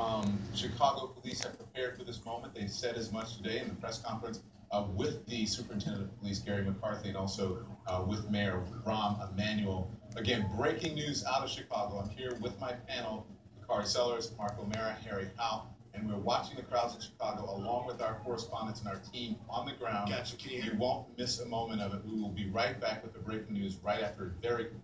Um, Chicago police have prepared for this moment. They said as much today in the press conference uh, with the superintendent of police, Gary McCarthy, and also uh, with Mayor Rahm Emanuel. Again, breaking news out of Chicago. I'm here with my panel, Kari Sellers, Mark O'Mara, Harry Houck, and we're watching the crowds in Chicago along with our correspondents and our team on the ground. Gotcha, you won't miss a moment of it. We will be right back with the breaking news right after a very quick